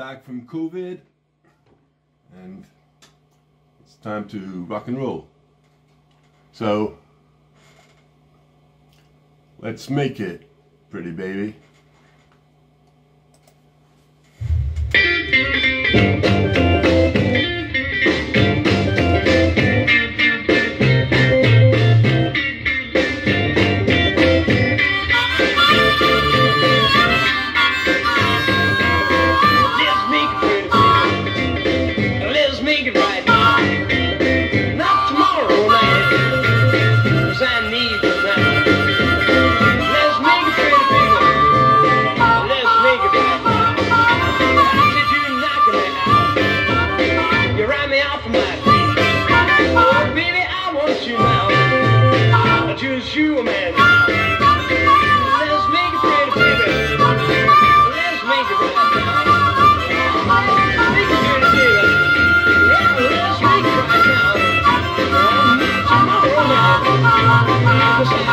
back from COVID, and it's time to rock and roll. So, let's make it, pretty baby. Me off my feet. Oh, baby, I want you now. Just you, man. Let's make baby. Let's make. Make baby. Yeah, let's make now.